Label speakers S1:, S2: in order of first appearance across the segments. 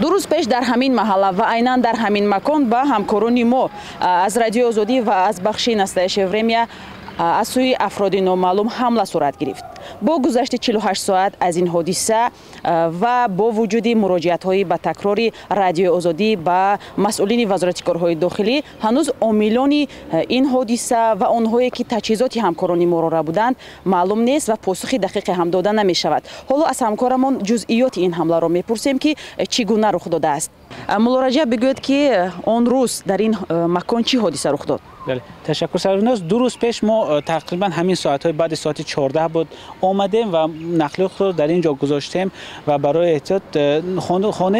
S1: ду рӯз пеш дар ҳамин маҳалла ва айнан дар ҳамин макон ба ҳамкорони мо аз радиои озодӣ ва аз бахши настоящее время аз сӯи афроди номаълум ҳамла сурат гирифт. Бо гузашти 48 соат аз ин ҳодиса ва бо вуҷуди муроҷиатҳои ба такрори радиои озодӣ ба масъулини вазорати корҳои дохилӣ ҳанӯз омилони ин ҳодиса ва онҳое ки таҷҳизоти ҳамкорони моро буданд маълум нест ва посухи дақиқе ҳам дода намешавад. Ҳоло аз ҳамкорамон ҷузъиёти ин ҳамларо мепурсем ки чӣ гуна рух додааст? Мулораҷа бигӯед ки он рӯз дар ин макон чӣ ҳодиса рух дод
S2: بله. تشکر سروناز دو روز پیش ما تقریبا همین ساعت های بعد ساعت 14 بود اومدیم و نقل رو در اینجا گذاشتیم و برای احتیاط خانه خانه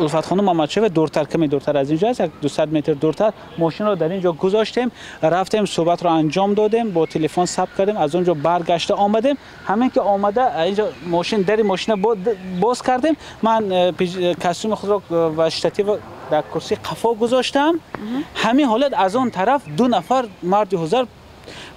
S2: الفت خانم محمد و دورتر کمی دورتر از اینجا است 200 متر دورتر ماشین رو در اینجا گذاشتیم رفتیم صحبت رو انجام دادیم با تلفن ثبت کردیم از اونجا برگشته اومدیم همین که اومده اینجا ماشین در ماشین بود باز کردیم. من کسیم خود رو و در کرسی قفا گذاشتم. همین حالت از آن طرف دو نفر مرد هزار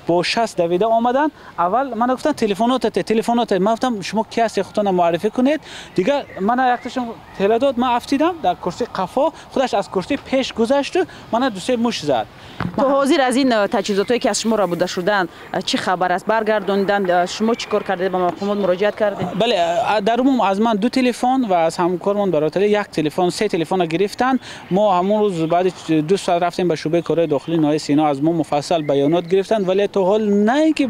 S2: با 60 دویده آمدن. اول من گفتن تلفنات تلفنات. من گفتم شما کی هستی؟ خودتون معرفی کنید. دیگه من یکتاشون تله داد من افتیدم در کرسی قفا. خودش از کرسی پیش گذشت و من دو سه
S1: مش زد. تو حاضر از این تجهیزاتی که از شما را بوده شدن چی خبر است؟ برگردوندن شما چیکار کردید؟ با مقامات
S2: مراجعت کردید؟ بله در عموم از من دو تلفن و از همکارمون براتری یک تلفن. سه تلفن گرفتن. ما همون روز بعد دو ساعت رفتیم به شعبه کارهای داخلی نای سینا. از ما مفصل بیانات گرفتن. بودن ولی تا حال نه که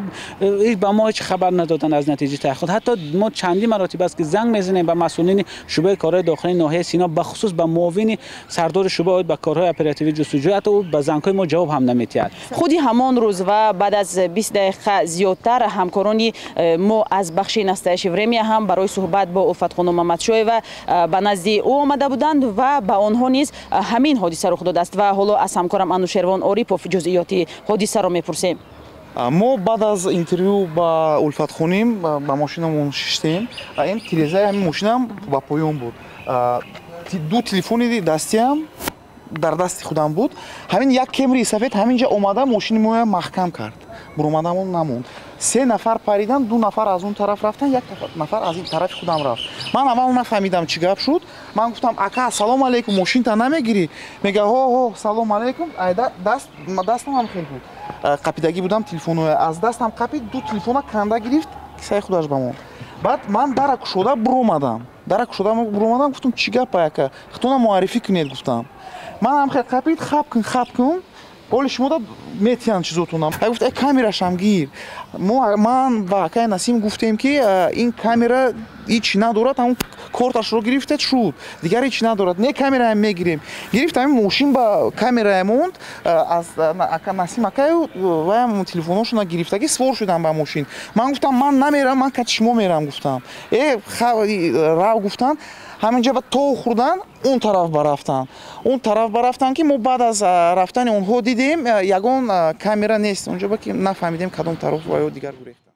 S2: به ما هیچ خبر ندادن از نتیجه تحقیقات حتی ما چندی مراتب است که زنگ می‌زنیم به مسئولین شعبه کارهای داخلی ناحیه سینا به خصوص به معاون سردار شعبه به کارهای اپراتیوی جستجو حتی او به زنگ ما جواب
S1: هم نمیتیاد خودی همان روز و بعد از 20 دقیقه زیادتر همکارانی ما از بخش نستایش ورمی هم برای صحبت با افت خانم محمدشوی و به نزد او آمده بودند و به آنها نیز همین حادثه رخ داده است. و حالا از همکارم انوشروان آریپوف جزئیات حادثه را می‌پرسیم.
S3: мо баъд аз интервю ба улфатхоним ба мошинамон шиштем ин тирезаи ҳамин мошинам ба поён буд ду телефони дастиам дар дасти худам буд ҳамин як кемри сафед ҳамин ҷа омада мошини моям маҳкам кард буромадамон намонд се нафар паридан ду нафар аз он тараф рафтан як нафар аз ин тарафи худам рафт ман аввал нафаҳмидам чӣ гап шуд ман гуфтам ака ассалому алайкум мошинта намегирӣ мега ҳо ҳо салому алайкум дастамам хел буд Қапидагӣ будам телефоно аз дастам қапид ду телефона канда гирифт? Кисаи худаш ба мон баъд ман дара кушода буромадам. Дара кушода буромадам гуфтам чӣ гапа яка хитона муаррифӣ кунед гуфтам. Манам хел қапид хаб кун хаб кун. Оли шумо да метиҳанд чизотонам гуфт э камерашам гир ман ва акаи насим гуфтем ки ин камера ҳич надорад ҳамн корташро гирифтед шуд. Дигар ҳич надорад? Не камераам мегирем. Гирифт ҳамин мошин ба камерае монд. Аз насим акаю ваям телефоношона гирифтагӣ свор шудам ба мошин. Ман гуфтам ман намерам ман кати шумо мерам гуфтам. Э рав гуфтанд ҳаминҷа ба то хӯрдан он тараф барафтан он тараф барафтан ки мо баъд аз рафтани онҳо дидем. Ягон камера нест. Онҷа ба ки нафаҳмидем кадом тараф ва ё дигар гурехта